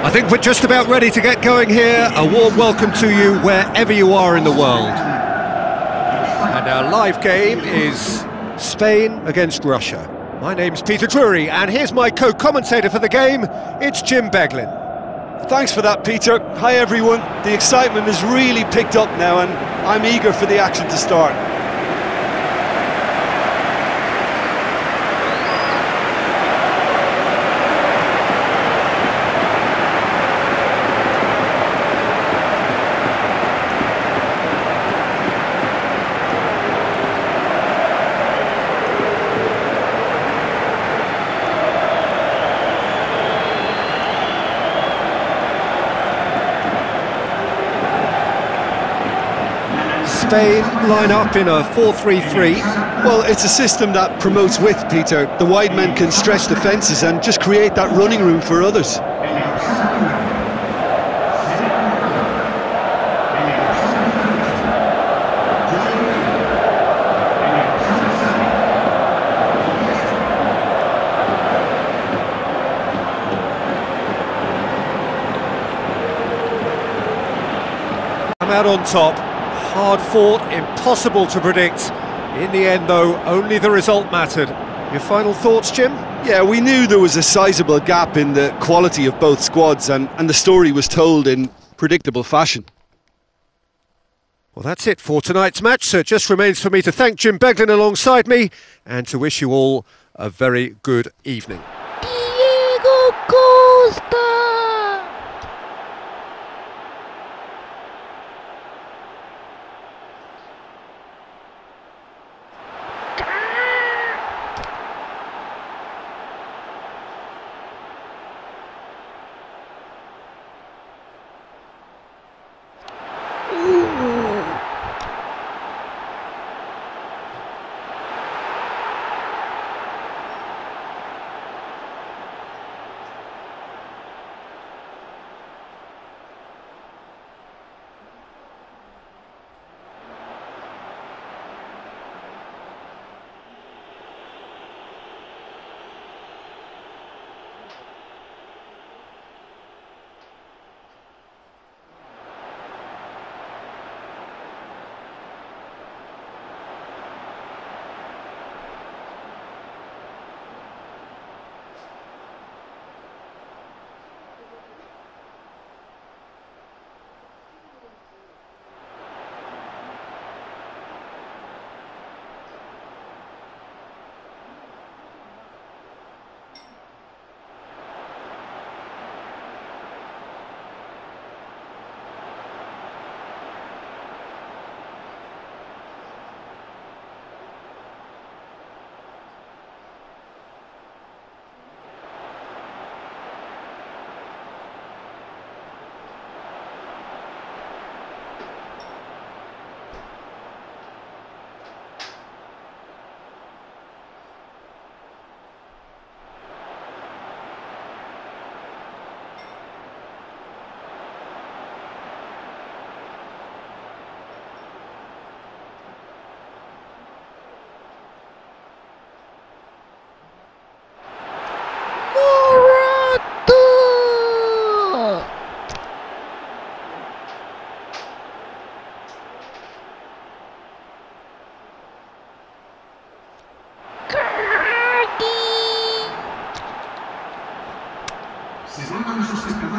I think we're just about ready to get going here. A warm welcome to you wherever you are in the world. And our live game is Spain against Russia. My name's Peter Drury, and here's my co-commentator for the game. It's Jim Beglin. Thanks for that, Peter. Hi, everyone. The excitement has really picked up now, and I'm eager for the action to start. Spain line up in a 4-3-3. Well, it's a system that promotes width, Peter. The wide men can stretch the defences and just create that running room for others. Out on top. Hard fought, impossible to predict. In the end, though, only the result mattered. Your final thoughts, Jim? Yeah, we knew there was a sizable gap in the quality of both squads, and, and the story was told in predictable fashion. Well, that's it for tonight's match, so it just remains for me to thank Jim Beglin alongside me and to wish you all a very good evening.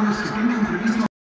personas que tengan previsto